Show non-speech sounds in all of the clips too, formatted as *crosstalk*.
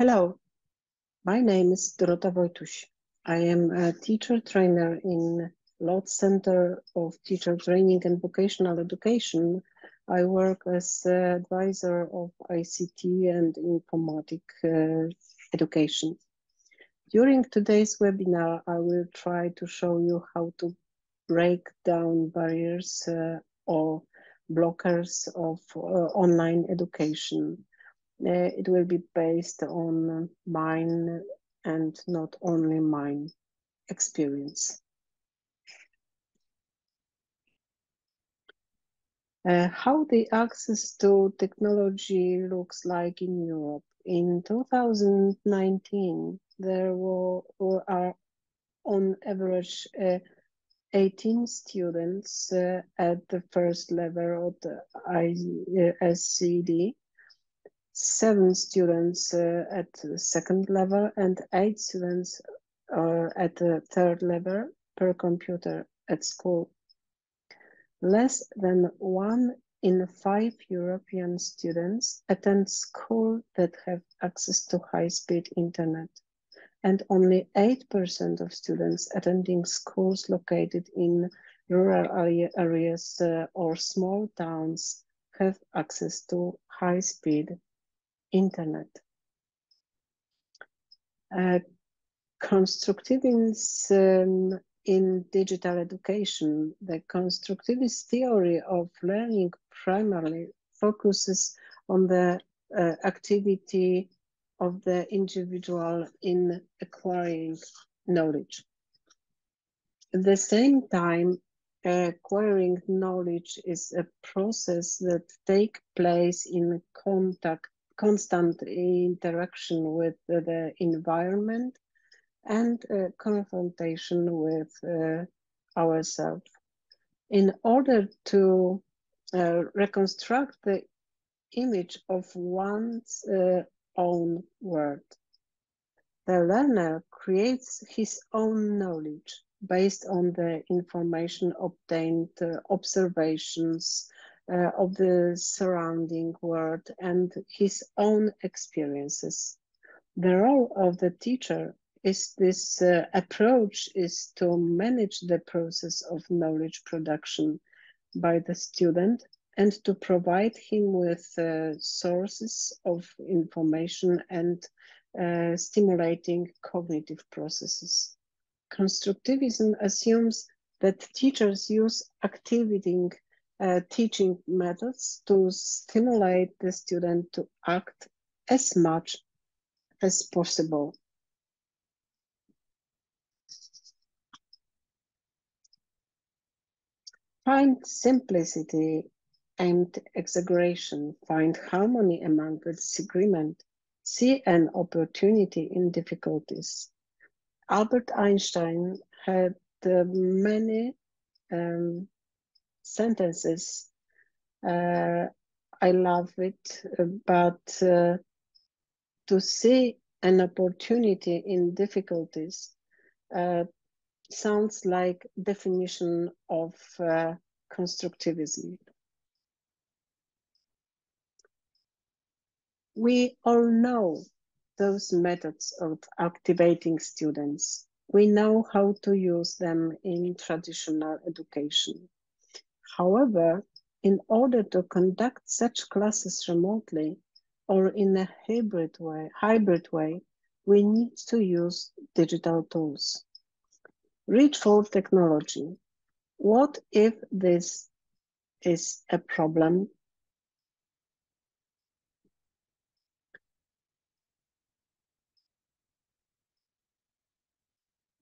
Hello, my name is Dorota Wojtuś. I am a teacher trainer in Lodz Center of Teacher Training and Vocational Education. I work as advisor of ICT and informatic uh, education. During today's webinar, I will try to show you how to break down barriers uh, or blockers of uh, online education it will be based on mine and not only mine experience. Uh, how the access to technology looks like in Europe. In 2019, there were, are on average uh, 18 students uh, at the first level of the I, uh, seven students uh, at the second level and eight students uh, at the third level per computer at school. Less than one in five European students attend school that have access to high-speed internet, and only 8% of students attending schools located in rural areas uh, or small towns have access to high-speed internet. Uh, constructivism in digital education, the constructivist theory of learning primarily focuses on the uh, activity of the individual in acquiring knowledge. At the same time, acquiring knowledge is a process that takes place in contact constant interaction with the environment and uh, confrontation with uh, ourselves. In order to uh, reconstruct the image of one's own world, the learner creates his own knowledge based on the information obtained, uh, observations, uh, of the surrounding world and his own experiences. The role of the teacher is this uh, approach is to manage the process of knowledge production by the student and to provide him with uh, sources of information and uh, stimulating cognitive processes. Constructivism assumes that teachers use activating uh, teaching methods to stimulate the student to act as much as possible. Find simplicity and exaggeration, find harmony among the disagreement, see an opportunity in difficulties. Albert Einstein had uh, many um, sentences. Uh, I love it, but uh, to see an opportunity in difficulties uh, sounds like definition of uh, constructivism. We all know those methods of activating students. We know how to use them in traditional education. However, in order to conduct such classes remotely or in a hybrid way, hybrid way, we need to use digital tools. Reach for technology. What if this is a problem?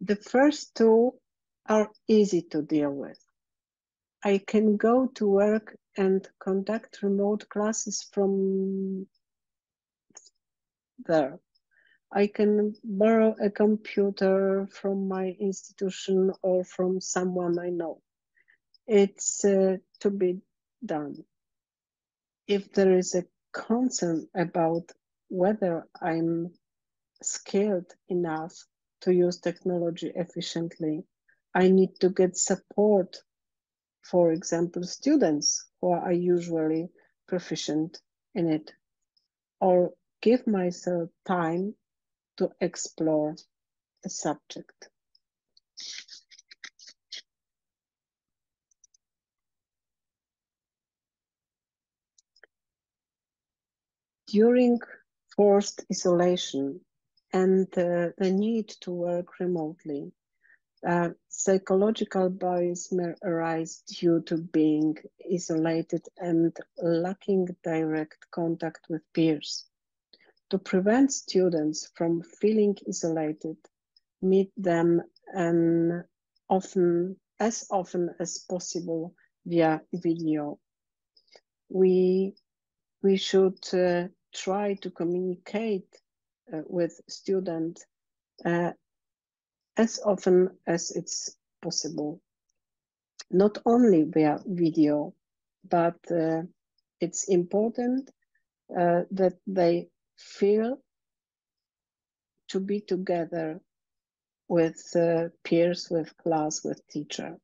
The first two are easy to deal with. I can go to work and conduct remote classes from there. I can borrow a computer from my institution or from someone I know. It's uh, to be done. If there is a concern about whether I'm skilled enough to use technology efficiently, I need to get support for example, students who are usually proficient in it, or give myself time to explore a subject. During forced isolation and uh, the need to work remotely, uh, psychological barriers may arise due to being isolated and lacking direct contact with peers. To prevent students from feeling isolated, meet them and often as often as possible via video. We we should uh, try to communicate uh, with students uh, as often as it's possible. Not only via video, but uh, it's important uh, that they feel to be together with uh, peers, with class, with teacher.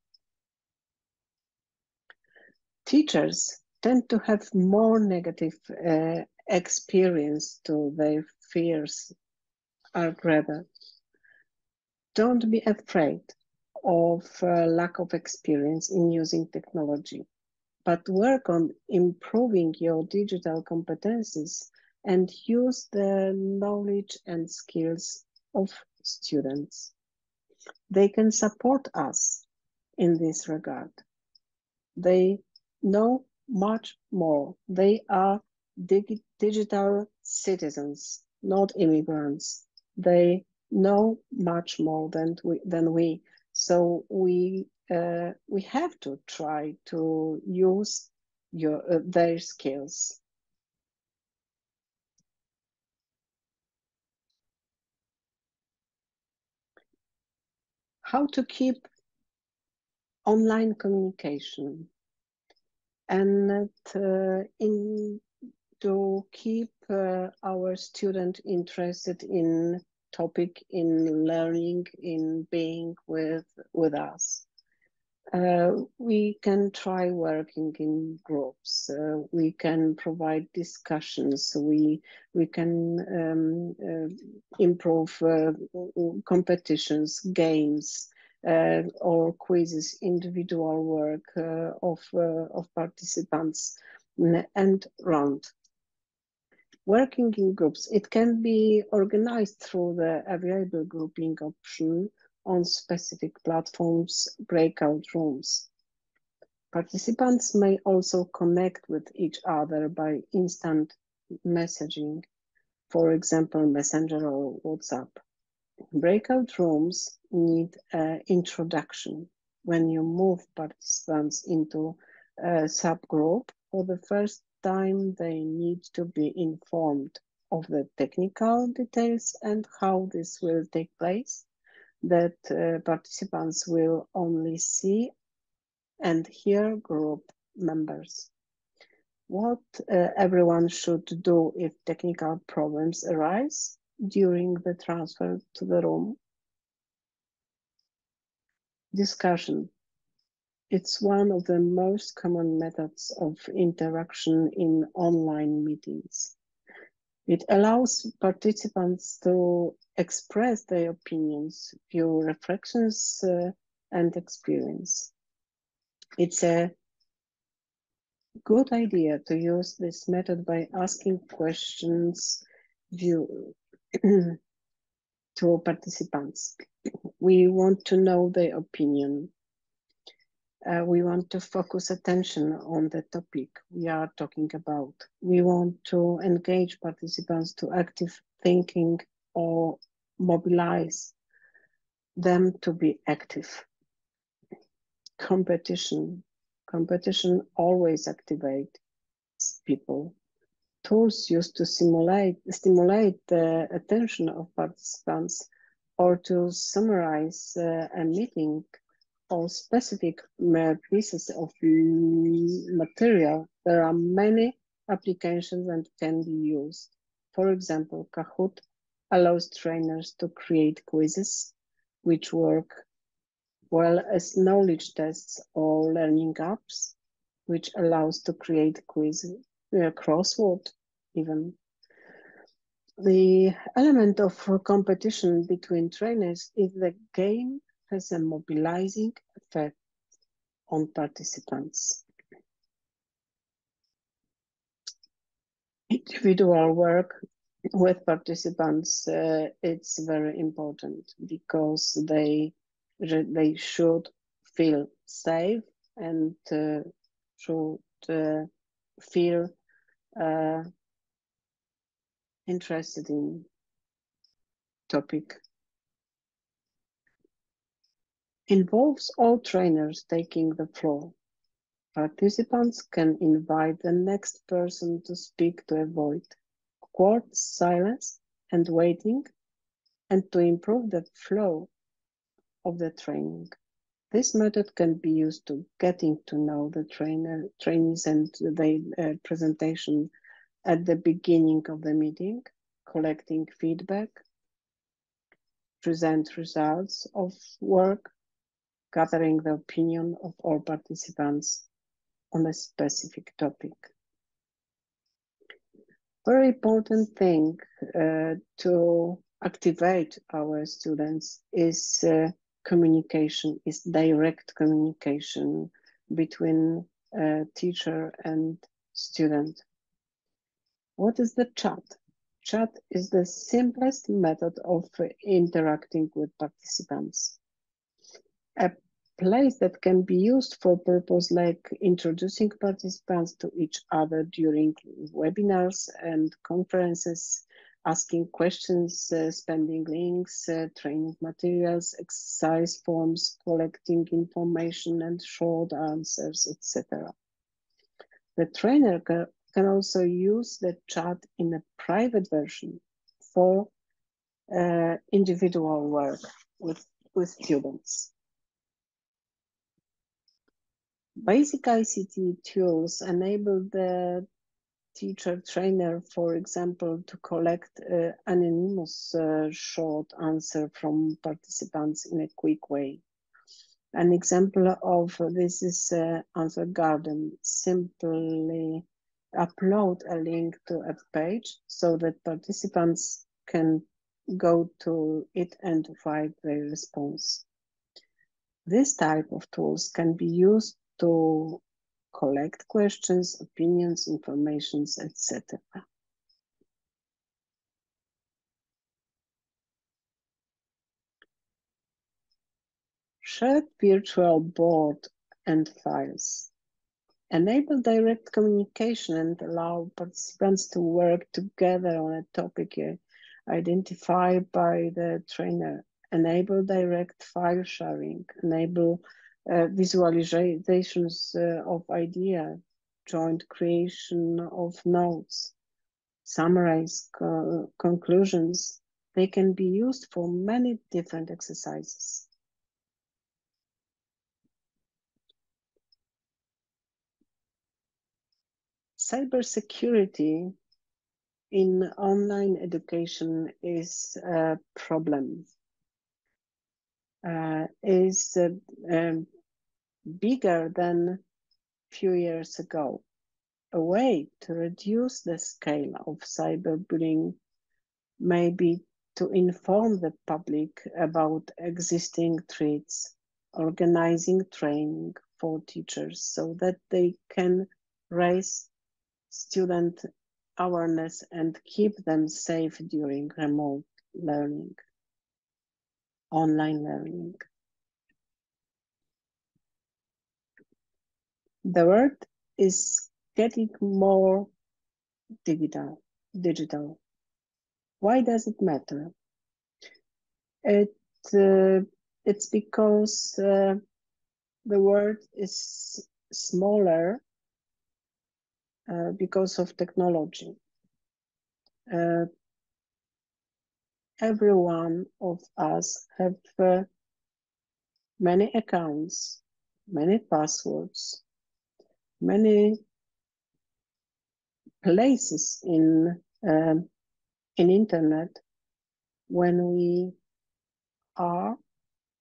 Teachers tend to have more negative uh, experience to their fears are greater. Don't be afraid of uh, lack of experience in using technology, but work on improving your digital competencies and use the knowledge and skills of students. They can support us in this regard. They know much more. They are dig digital citizens, not immigrants. They know much more than we, than we. So we uh, we have to try to use your uh, their skills. How to keep online communication and uh, in to keep uh, our student interested in topic in learning in being with with us. Uh, we can try working in groups. Uh, we can provide discussions. We we can um, uh, improve uh, competitions games uh, or quizzes individual work uh, of of participants and round working in groups. It can be organized through the available grouping option on specific platforms, breakout rooms. Participants may also connect with each other by instant messaging, for example, Messenger or WhatsApp. Breakout rooms need an introduction. When you move participants into a subgroup for the first time they need to be informed of the technical details and how this will take place that uh, participants will only see and hear group members. What uh, everyone should do if technical problems arise during the transfer to the room. Discussion it's one of the most common methods of interaction in online meetings. It allows participants to express their opinions, view reflections, uh, and experience. It's a good idea to use this method by asking questions view, *clears throat* to participants. We want to know their opinion uh, we want to focus attention on the topic we are talking about. We want to engage participants to active thinking or mobilize them to be active. Competition. Competition always activates people. Tools used to simulate, stimulate the attention of participants or to summarize uh, a meeting or specific pieces of material, there are many applications and can be used. For example, Kahoot allows trainers to create quizzes which work well as knowledge tests or learning apps, which allows to create quiz, uh, crossword even. the element of competition between trainers is the game has a mobilizing effect on participants. Individual work with participants, uh, it's very important because they they should feel safe and uh, should uh, feel uh, interested in topic involves all trainers taking the floor. Participants can invite the next person to speak to avoid awkward silence and waiting and to improve the flow of the training. This method can be used to getting to know the trainer, trainees and their uh, presentation at the beginning of the meeting, collecting feedback, present results of work, gathering the opinion of all participants on a specific topic. Very important thing uh, to activate our students is uh, communication, is direct communication between uh, teacher and student. What is the chat? Chat is the simplest method of interacting with participants. Place that can be used for purpose like introducing participants to each other during webinars and conferences, asking questions, uh, spending links, uh, training materials, exercise forms, collecting information and short answers, etc. The trainer can also use the chat in a private version for uh, individual work with, with students. Basic ICT tools enable the teacher trainer, for example, to collect uh, anonymous uh, short answer from participants in a quick way. An example of this is uh, Answer Garden. Simply upload a link to a page so that participants can go to it and write their response. This type of tools can be used to collect questions, opinions, informations, etc. Shared virtual board and files. Enable direct communication and allow participants to work together on a topic identified by the trainer, enable direct file sharing, enable uh, visualizations uh, of idea, joint creation of notes, summarize co conclusions. They can be used for many different exercises. cybersecurity in online education is a problem. Uh, is uh, um, bigger than few years ago. A way to reduce the scale of cyberbullying may be to inform the public about existing threats, organizing training for teachers so that they can raise student awareness and keep them safe during remote learning, online learning. The world is getting more digital. digital. Why does it matter? It, uh, it's because uh, the world is smaller uh, because of technology. Uh, every one of us have uh, many accounts, many passwords, many places in um, in internet when we are,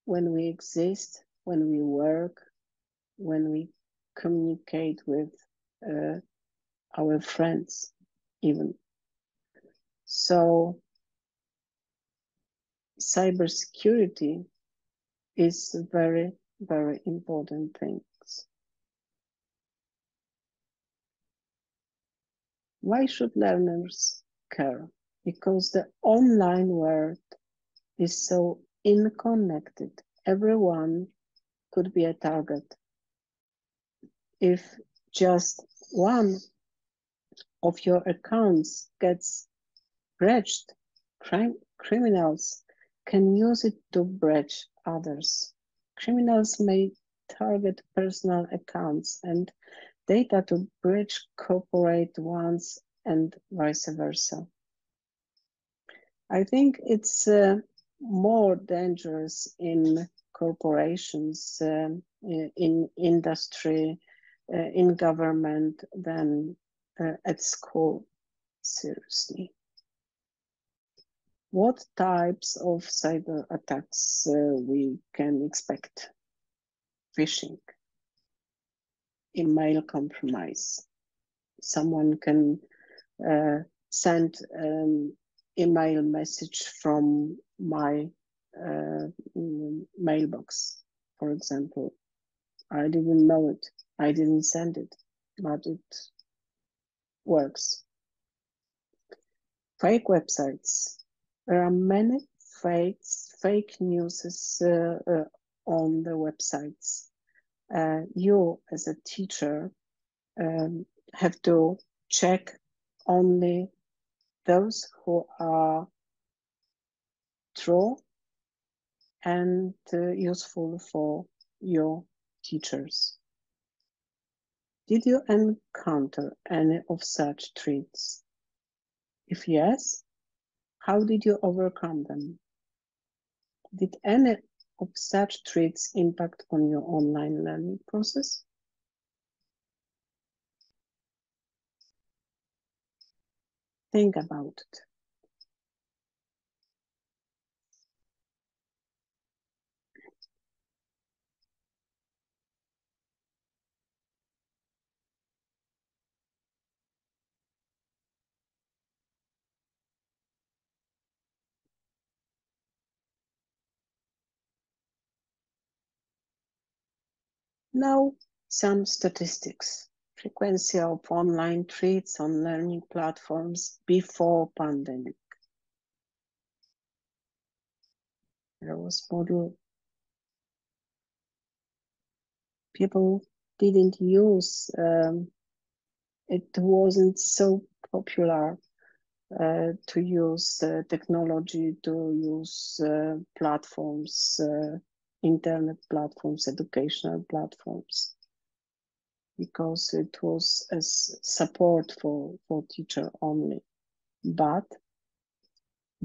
when we exist, when we work, when we communicate with uh, our friends even. So cybersecurity is a very, very important things. Why should learners care? Because the online world is so unconnected. Everyone could be a target. If just one of your accounts gets breached, crime, criminals can use it to breach others. Criminals may target personal accounts and data to bridge corporate ones and vice versa. I think it's uh, more dangerous in corporations, uh, in industry, uh, in government than uh, at school, seriously. What types of cyber attacks uh, we can expect? Phishing, email compromise. Someone can uh, send an email message from my uh, mailbox, for example. I didn't know it. I didn't send it, but it works. Fake websites. There are many fakes, fake news uh, uh, on the websites. Uh, you, as a teacher, um, have to check only those who are true and uh, useful for your teachers. Did you encounter any of such threats? If yes, how did you overcome them? Did any of such traits impact on your online learning process? Think about it. Now, some statistics. Frequency of online treats on learning platforms before pandemic. There was model. People didn't use, um, it wasn't so popular uh, to use uh, technology, to use uh, platforms, uh, internet platforms, educational platforms, because it was as support for, for teacher only. But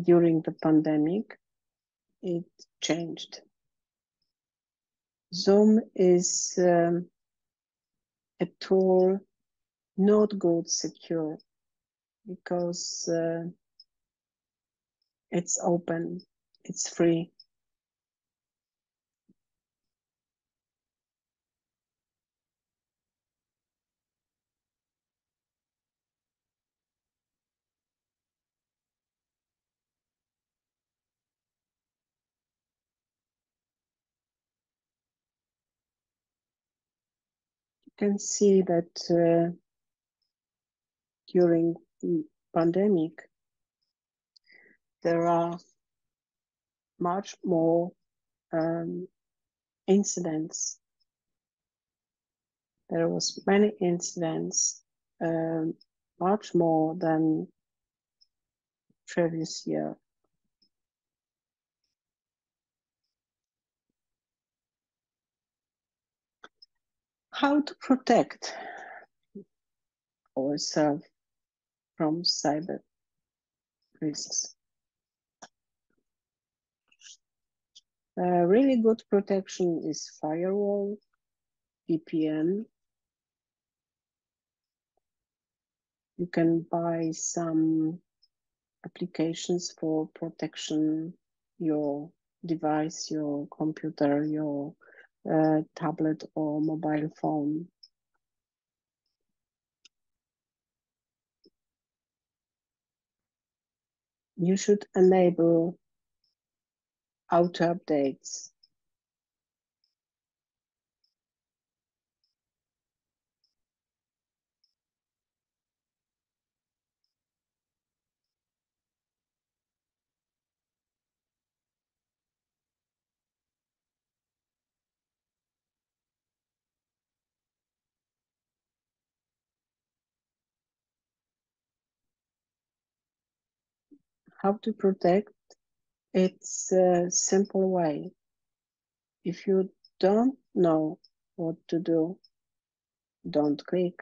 during the pandemic, it changed. Zoom is um, a tool not good secure because uh, it's open, it's free, can see that uh, during the pandemic, there are much more um, incidents. There was many incidents, um, much more than previous year. How to protect ourselves from cyber risks. Really good protection is firewall, VPN. You can buy some applications for protection your device, your computer, your uh, tablet or mobile phone. You should enable auto updates. How to protect? It's a simple way. If you don't know what to do, don't click.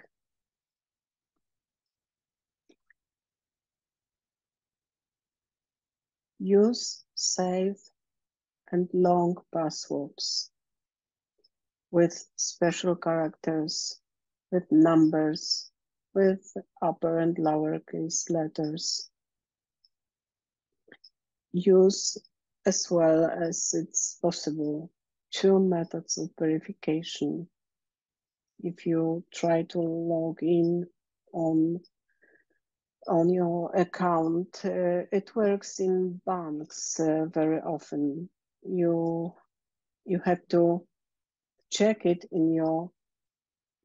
Use safe and long passwords with special characters, with numbers, with upper and lowercase letters. Use as well as it's possible two methods of verification. If you try to log in on on your account. Uh, it works in banks uh, very often. You you have to check it in your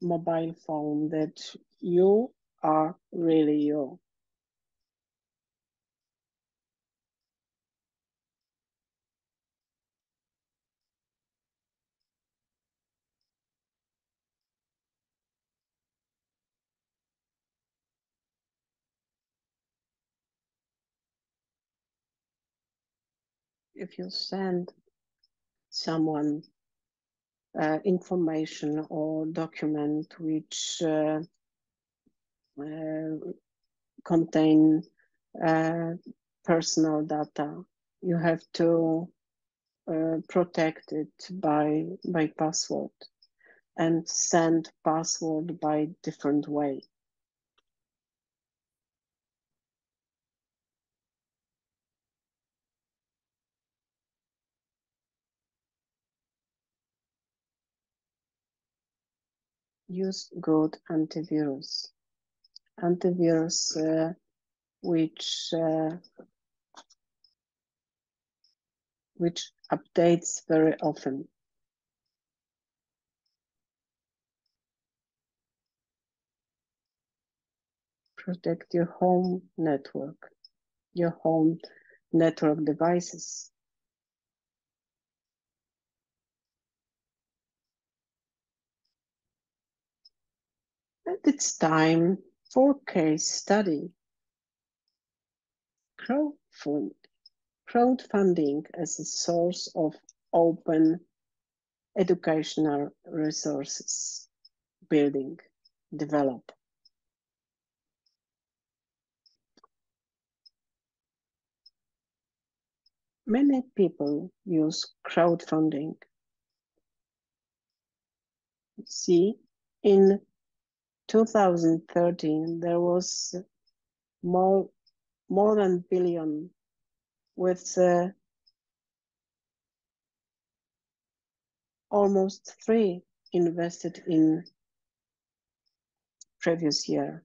mobile phone that you are really you. If you send someone uh, information or document which uh, uh, contain uh, personal data, you have to uh, protect it by by password and send password by different way. Use good antivirus. Antivirus uh, which uh, which updates very often. Protect your home network, your home network devices. And it's time for case study. Crowdfund, crowdfunding as a source of open educational resources, building, develop. Many people use crowdfunding. See, in 2013, there was more, more than billion with uh, almost three invested in previous year.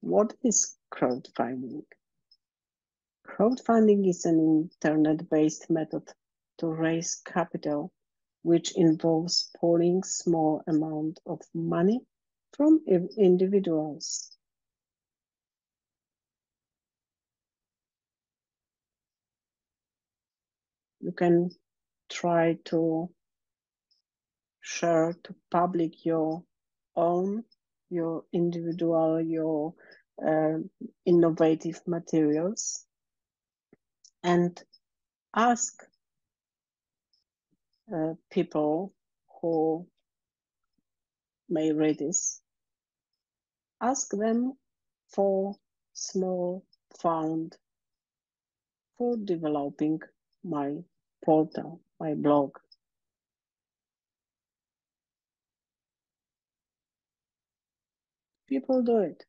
What is crowdfunding? Crowdfunding is an internet-based method to raise capital which involves pooling small amount of money from individuals. You can try to share to public your own, your individual, your uh, innovative materials and ask uh, people who may read this, ask them for small fund for developing my portal, my blog. People do it.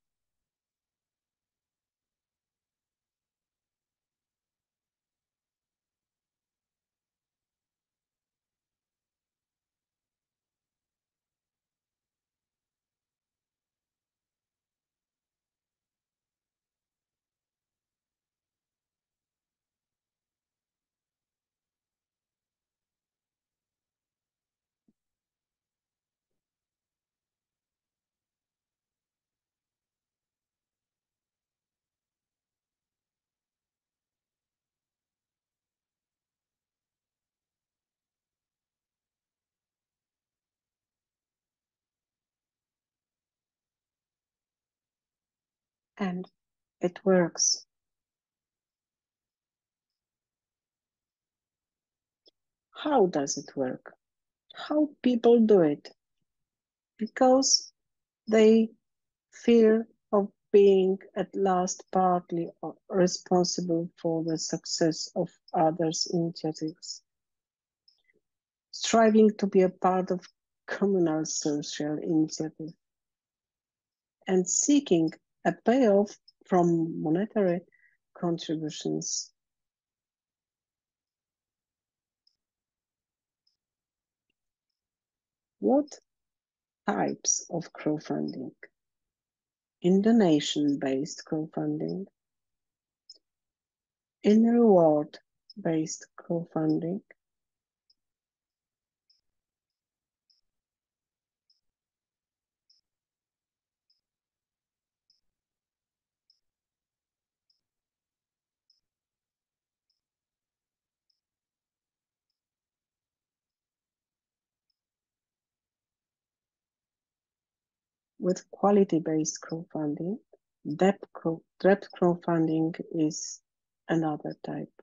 And it works. How does it work? How people do it? Because they fear of being at last partly responsible for the success of others' initiatives. Striving to be a part of communal social initiative and seeking a payoff from monetary contributions. What types of crowdfunding? In donation-based crowdfunding, in reward-based crowdfunding, with equity-based crowdfunding. Debt, crowdfunding is another type.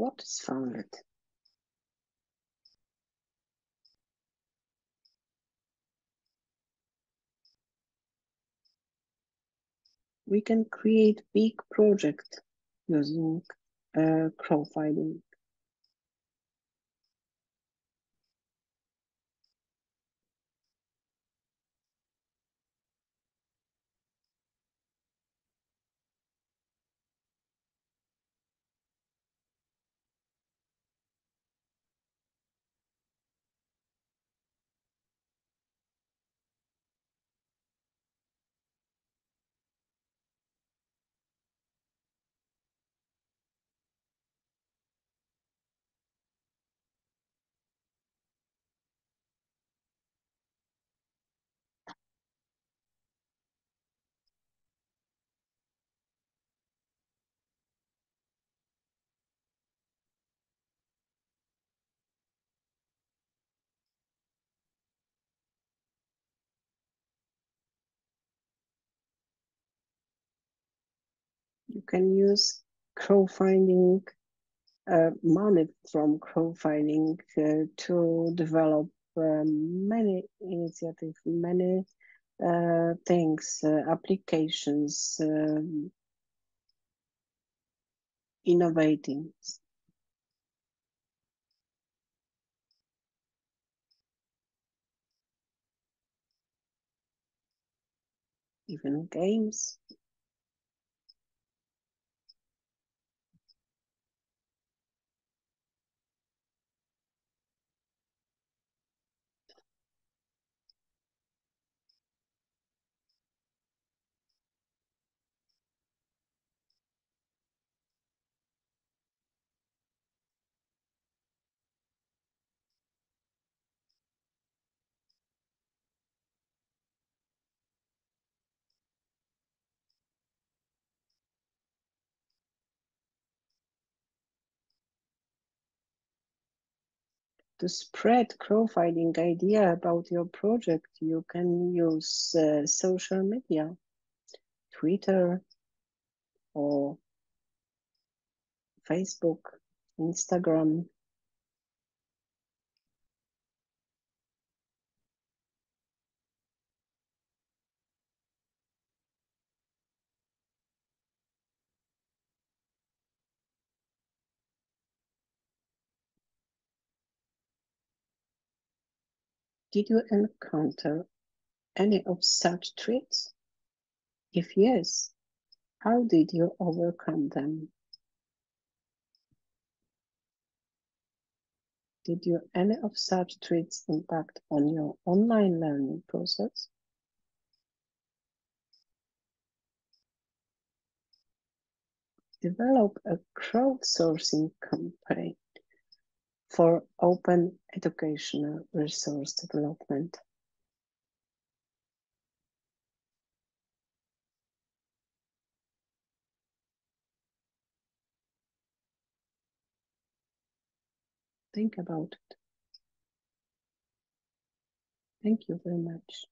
What is founded? We can create big project using uh, crowdfunding. You can use crowdfunding uh, money from crowdfunding uh, to develop um, many initiatives, many uh, things, uh, applications, um, innovating. Even games. To spread crowdfunding idea about your project, you can use uh, social media, Twitter or Facebook, Instagram. Did you encounter any of such threats? If yes, how did you overcome them? Did you any of such threats impact on your online learning process? develop a crowdsourcing campaign for open educational resource development. Think about it. Thank you very much.